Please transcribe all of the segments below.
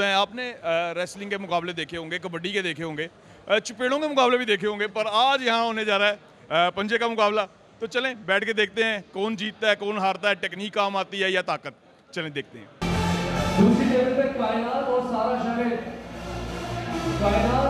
तो आपने रेसलिंग के मुकाबले देखे होंगे, कबड्डी के देखे होंगे चपेड़ों के मुकाबले भी देखे होंगे, पर आज यहाँ होने जा रहा है पंजे का मुकाबला। तो चलें, बैठ के देखते हैं कौन जीतता है, कौन हारता है टेक्निक काम आती है या ताकत। चलें, देखते हैं। दूसरी टेबल पे कायनात और सारा शाहिद कायनात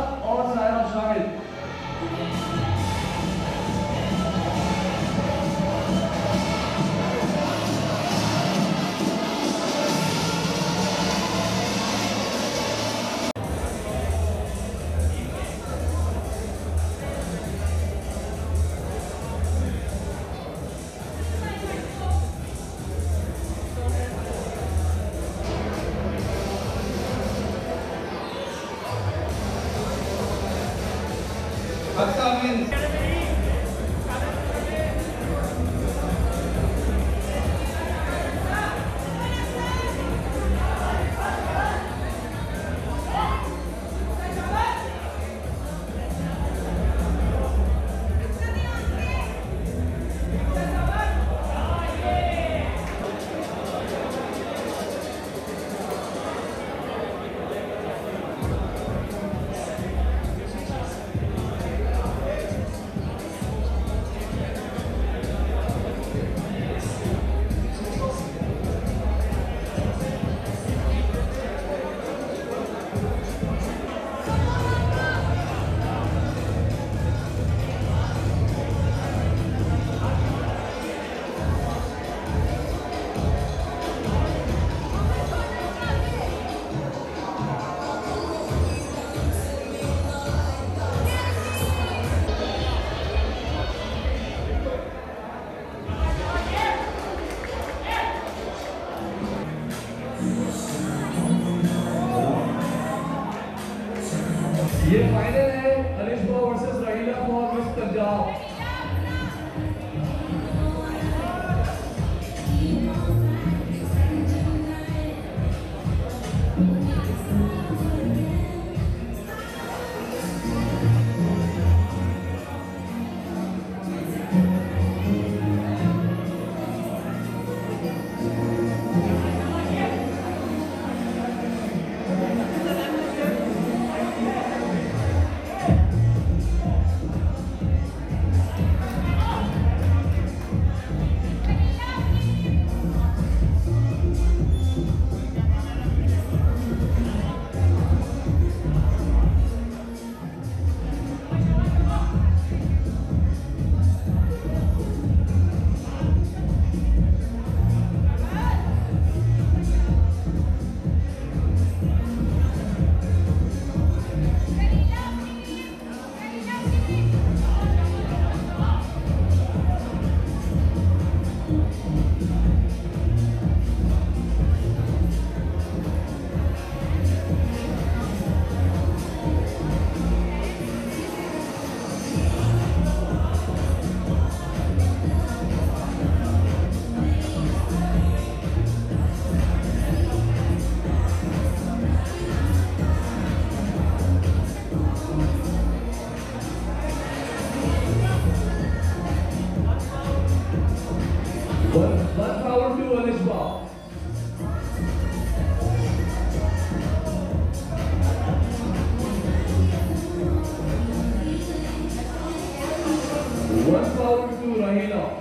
해요.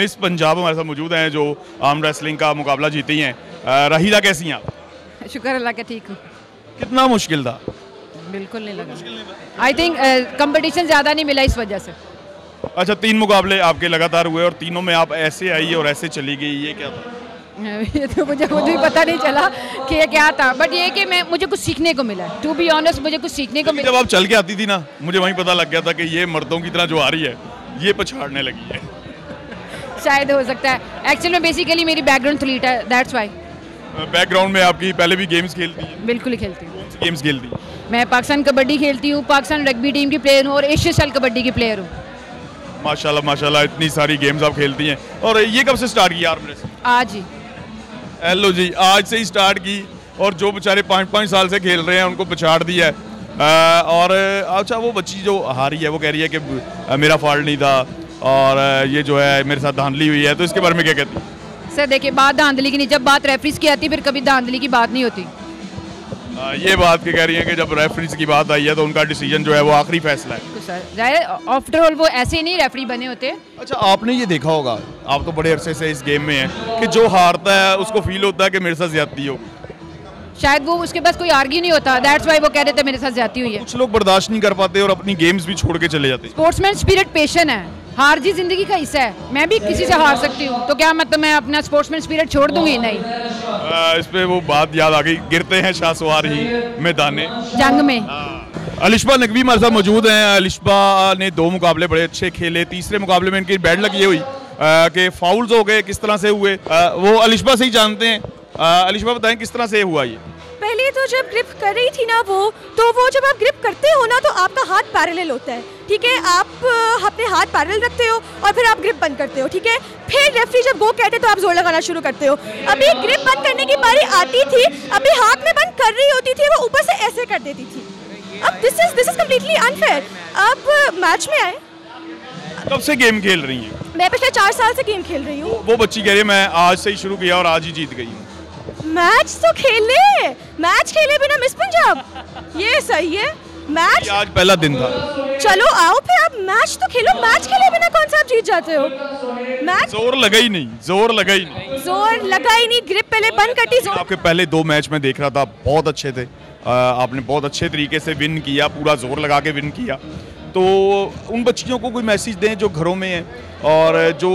मिस पंजाब हमारे साथ मौजूद हैं जो आर्म रेसलिंग का मुकाबला जीती हैं। राहिला कैसी हैं आप? शुक्र अल्लाह का ठीक हूँ। कितना मुश्किल था? बिल्कुल नहीं लगा। आई थिंक कंपटीशन ज़्यादा नहीं मिला इस वजह से। अच्छा तीन मुकाबले आपके लगातार हुए और तीनों में आप ऐसे आई और ऐसे चली गई ये क्या था? ये तो मुझे खुद भी पता नहीं चला कि ये क्या था। बट ये कि मैं मुझे कुछ सीखने को मिला टू बी ऑनेस्ट मुझे कुछ सीखने को मिला जब आप चल के आती थी ना मुझे वहीं पता लग गया था कि ये मर्दों की तरह जो आ रही है ये पछाड़ने लगी है। शायद हो सकता है। एक्चुअल में बेसिकली मेरी बैकग्राउंड थ्लीट है दैट्स वाई बैकग्राउंड में आपकी पहले भी गेम्स खेलती हैं? बिल्कुल ही खेलती हूँ। गेम्स खेलती हैं? मैं पाकिस्तान कबड्डी खेलती हूँ पाकिस्तान रग्बी टीम की प्लेयर हूँ और एशिया साल कबड्डी की प्लेयर हूँ। माशाल्लाह माशाल्लाह इतनी सारी गेम्स आप खेलती हैं। और ये कब से स्टार्ट किया आर्म रेसलिंग आज ही। हेलो जी आज से ही स्टार्ट की और जो बेचारे पाँच पाँच साल से खेल रहे हैं उनको पछाड़ दिया है। अ, और अच्छा वो बच्ची जो हारी है वो कह रही है कि मेरा फॉल्ट नहीं था और ये जो है मेरे साथ धांधली हुई है तो इसके बारे में क्या कहती है? सर देखिए बात धांधली की नहीं जब बात रेफरीज की आती है फिर कभी धांधली की बात नहीं होती। अ, ये बात की कह रही है कि जब रेफरीज की बात आई है तो उनका डिसीज़न जो है वो आखिरी फैसला है। सर। आफ्टर ऑल वो ऐसे नहीं रेफरी बने होते। अच्छा आपने ये देखा होगा आप तो बड़े अरसे से इस गेम में हैं कि जो हारता है उसको फील होता है कि मेरे साथ ज्यादती हो। शायद वो उसके पास कोई आर्ग्यू नहीं होता दैट्स वाई वो कह रहे थे मेरे साथ जाती हुई है। कुछ लोग बर्दाश्त नहीं कर पाते और अपनी गेम्स भी छोड़ के चले जाते। हैं स्पोर्ट्समैन स्पिरिट पेशन है। हार जी ज़िंदगी का हिस्सा है। मैं भी किसी से हार सकती हूँ। तो क्या मतलब मैं अपना स्पोर्ट्समैन स्पिरिट छोड़ दूँगी? नहीं। अ, इस पे वो बात याद आ गई। गिरते हैं शाहसवार ही मैदाने। जंग में। अलिशबा नकवी हमारे साथ मौजूद हैं। अलिशबा ने दो मुकाबले बड़े अच्छे खेले। तीसरे मुकाबले में इनकी बैड लग ये हुई कि फाउल्स हो गए किस तरह से हुए? अ, वो अलिशबा से ही जानते हैं। अलिशबा बताएँ किस तरह से हुआ ये? पहले तो जब ग्रिप कर रही थी ना वो तो वो जब आप ग्रिप करते हो ना तो आपका हाथ पैरेलल होता है ठीक है? आप अपने हाथ पैरेलल रखते हो और फिर आप ग्रिप बंद करते हो ठीक है? फिर रेफरी जब गो कहते तो आप ज़ोर लगाना शुरू करते हो। अभी ग्रिप बंद करने की बारी आती थी अभी हाथ में बंद कर रही होती थी वो ऊपर से ऐसे कर देती थी। अब this is this is completely unfair अब मैच में आए। कब से गेम खेल रही हैं? मैं पिछले चार साल से गेम खेल रही हूँ। वो बच्ची कह रही है मैं आज से ही शुरू किया और आज ही जीत गई हूँ। मैच तो खेले मैच खेले बिना मिस पंजाब। ये सही है। मैच आज पहला दिन था। चलो आओ फिर आप मैच तो खेलो। मैच खेले बिना कौन सा आप जीत जाते हो? मैच ज़ोर लगा ही नहीं। ज़ोर लगा ही नहीं। ज़ोर लगा ही नहीं। ग्रिप पहले बंद करती। ज़ोर आपके पहले दो मैच में देख रहा था। बहुत अच्छे थे। आपने बहुत अच्छे तरीके से विन किया। पूरा ज़ोर लगा के विन किया। तो उन बच्चियों को कोई मैसेज दें जो घरों में हैं और जो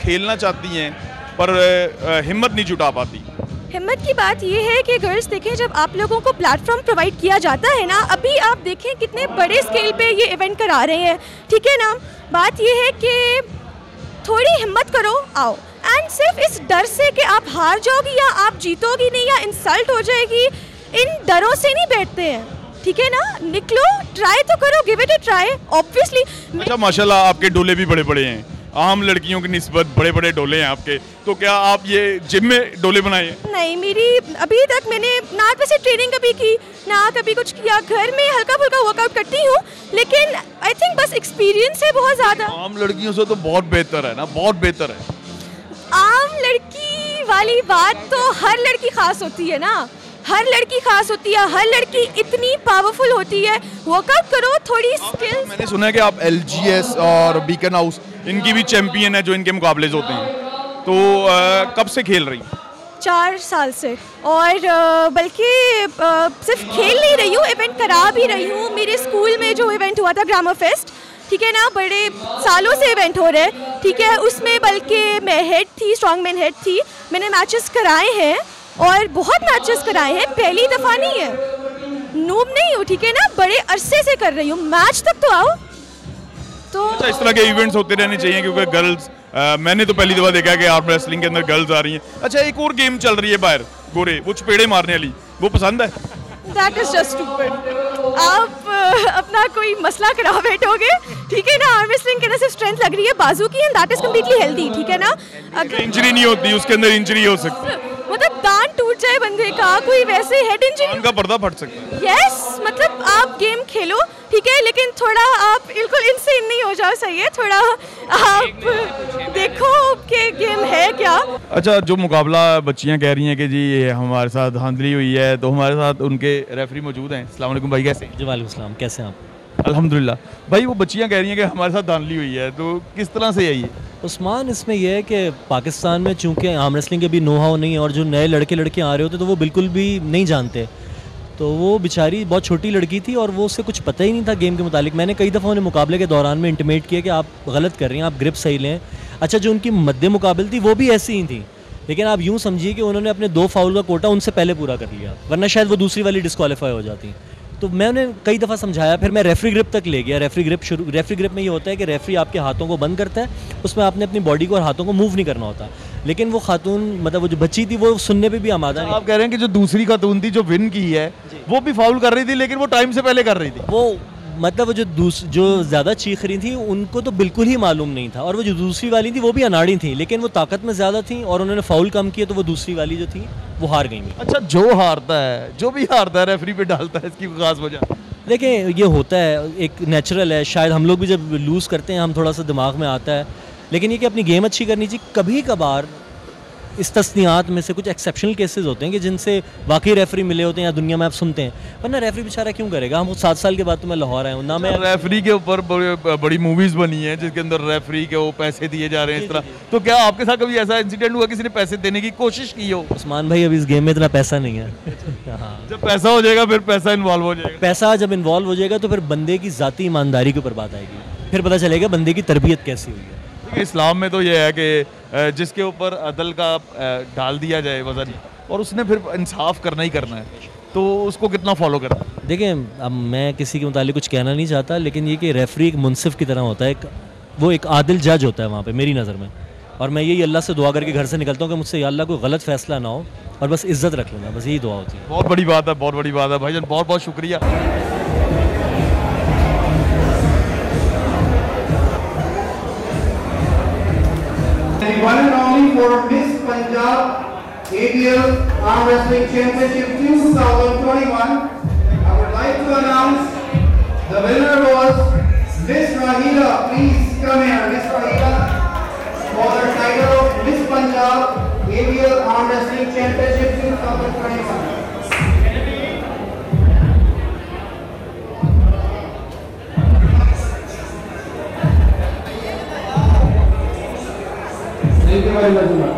खेलना चाहती हैं पर हिम्मत नहीं जुटा पाती। हिम्मत की बात ये है कि गर्ल्स, देखें, जब आप लोगों को प्लेटफॉर्म प्रोवाइड किया जाता है ना, अभी आप देखें कितने बड़े स्केल पे ये इवेंट करा रहे हैं। ठीक है ना? बात ये है कि थोड़ी हिम्मत करो, आओ। एंड सिर्फ़ इस डर से कि आप हार जाओगी या आप जीतोगी नहीं या इंसल्ट हो जाएगी, इन डरों से नहीं बैठते हैं। ठीक है ना? निकलो ट्राई तो करो give it a try obviously अच्छा माशाल्लाह, आपके डोले भी बड़े बड़े हैं। आम लड़कियों की निस्बत बड़े बड़े डोले हैं आपके। तो क्या आप ये जिम में डोले बनाए? हैं नहीं मेरी अभी तक मैंने ना वैसे ट्रेनिंग कभी की ना कभी कुछ किया। घर में हल्का फुल्का वर्कआउट करती हूँ लेकिन आई थिंक बस एक्सपीरियंस है बहुत ज़्यादा। आम लड़कियों से तो बहुत बेहतर है ना बहुत बेहतर है। आम लड़की वाली बात तो हर लड़की खास होती है ना। हर लड़की खास होती है हर लड़की इतनी पावरफुल होती है। वर्कआउट करो थोड़ी स्किल्स मैंने सुना है कि आप एलजीएस और बीकन हाउस इनकी भी चैंपियन है जो इनके मुकाबले होते हैं। तो अ, कब से खेल रही? चार साल से। और बल्कि सिर्फ़ खेल नहीं रही हूँ इवेंट करा भी रही हूँ। मेरे स्कूल में जो इवेंट हुआ था ग्रामर फेस्ट ठीक है ना बड़े सालों से इवेंट हो रहे हैं ठीक है। उसमें बल्कि मैं हेड थी स्ट्रॉन्ग मैन हेड थी। मैंने मैचेस कराए हैं। और बहुत मैचेस कराए हैं। पहली दफ़ा नहीं है। नूब नहीं हूँ ठीक है ना? बड़े अरसे से कर रही हूँ। मैच तक तो आओ। तो अच्छा इस तरह के इवेंट्स होते रहने चाहिए क्योंकि गर्ल्स मैंने तो पहली दफ़ा देखा है कि आर्म रेसलिंग के अंदर गर्ल्स आ रही हैं। अच्छा एक और गेम चल रही है बाहर गोरे वो चपेड़े मारने वाली। वो पसंद है? दैट इज़ जस्ट स्टूपिड आप अपना कोई मसला करा बैठोगे। ठीक है ना? आर्म रेसलिंग के अंदर सिर्फ़ स्ट्रेंथ लग रही है। बाजू की and that is completely healthy ठीक है ना? इंजरी नहीं होती उसके अंदर इंजरी हो सकती है। टूट जाए बंदे का कोई वैसे हेड इंजरी कान का पर्दा फट सकता है। यस मतलब आप गेम खेलो ठीक है लेकिन थोड़ा आप बिल्कुल इनसे नहीं हो जाओ सही है? थोड़ा आप देखो कि गेम है क्या। अच्छा जो मुकाबला बच्चियाँ कह रही हैं कि जी ये हमारे साथ धांधली हुई है तो हमारे साथ उनके रेफरी मौजूद हैं। अस्सलाम वालेकुम भाई कैसे जी वालेकुम सलाम कैसे हैं आप? अल्हम्दुलिल्लाह। भाई वो बच्चियाँ कह रही हैं कि हमारे साथ धांधली हुई है तो किस तरह से आई है उस्मान, इसमें यह है कि पाकिस्तान में चूँकि आर्म रेसलिंग के भी नो हाउ नहीं है और जो नए लड़के लड़के आ रहे होते तो वो बिल्कुल भी नहीं जानते। तो वो बेचारी बहुत छोटी लड़की थी और वो उससे कुछ पता ही नहीं था गेम के मुतालिक। मैंने कई दफ़ा उन्हें मुकाबले के दौरान में इंटीमेट किया कि आप गलत कर रही हैं, आप ग्रिप सही लें। अच्छा जो उनकी मध्य मुकाबल थी, वो भी ऐसी ही थी। लेकिन आप यूँ समझिए कि उन्होंने अपने दो फाउल का कोटा उनसे पहले पूरा कर लिया, वरना शायद वो दूसरी वाली डिस्कवालीफाई हो जाती। तो मैं उन्हें कई दफ़ा समझाया फिर मैं रेफरी ग्रिप तक ले गया। रेफरी ग्रिप शुरू रेफरी ग्रिप में ये होता है कि रेफरी आपके हाथों को बंद करता है उसमें आपने अपनी बॉडी को और हाथों को मूव नहीं करना होता। लेकिन वो खातून मतलब वो जो बच्ची थी वो सुनने पे भी आमादा नहीं आप कह रहे हैं कि जो दूसरी खातून थी जो विन की है वो भी फाउल कर रही थी लेकिन वो टाइम से पहले कर रही थी। वो मतलब वो जो दूस जो ज़्यादा चीख रही थी उनको तो बिल्कुल ही मालूम नहीं था। और वो जो दूसरी वाली थी वो भी अनाड़ी थी लेकिन वो ताकत में ज़्यादा थी और उन्होंने फाउल कम किया तो वो दूसरी वाली जो थी वो हार गई अच्छा जो हारता है जो भी हारता है रेफरी पे डालता है इसकी खास वजह। देखिए ये होता है एक नेचुरल है शायद हम लोग भी जब लूज़ करते हैं हम थोड़ा सा दिमाग में आता है। लेकिन ये कि अपनी गेम अच्छी करनी चाहिए कभी कभार इस तस्नियात में से कुछ एक्सेप्शनल केसेस होते हैं कि जिनसे वाकई रेफरी मिले होते हैं या दुनिया में आप सुनते हैं। वरना रेफरी बेचारा क्यों करेगा? हम सात साल के बाद तो मैं लाहौर आया हूँ ना मैं रेफरी के ऊपर बड़ी मूवीज़ बनी है जिसके अंदर रेफरी के वो पैसे दिए जा रहे हैं इस तरह। तो क्या आपके साथ कभी ऐसा इंसिडेंट हुआ किसी ने पैसे देने की कोशिश की हो? उस्मान भाई अभी इस गेम में इतना पैसा नहीं है। हाँ। जब पैसा हो जाएगा फिर पैसा इन्वॉल्व हो जाएगा। पैसा जब इन्वॉल्व हो जाएगा तो फिर बंदे की ज़ाती ईमानदारी के ऊपर बात आएगी। फिर पता चलेगा बंदे की तरबियत कैसी हुई है। देखिए, इस्लाम में तो ये है कि जिसके ऊपर अदल का डाल दिया जाए वज़न और उसने फिर इंसाफ करना ही करना है तो उसको कितना फॉलो करना है? देखिए अब मैं किसी के मुतालिक कुछ कहना नहीं चाहता लेकिन ये कि रेफरी एक मुनसिफ की तरह होता है एक वो एक आदिल जज होता है वहाँ पे मेरी नज़र में। और मैं यही अल्लाह से दुआ करके घर से निकलता हूँ कि मुझसे या अल्लाह कोई गलत फैसला ना हो और बस इज़्ज़त रख लेना बस यही दुआ होती है। बहुत बड़ी बात है बहुत बड़ी बात है भाईजान बहुत बहुत शुक्रिया। One and only for Miss Punjab ABL Arm Wrestling Championship 2021. I would like to announce the winner was Miss Rahila. Please come here, Miss Rahila. For the title of Miss Punjab ABL Arm Wrestling Championship 생각해가지고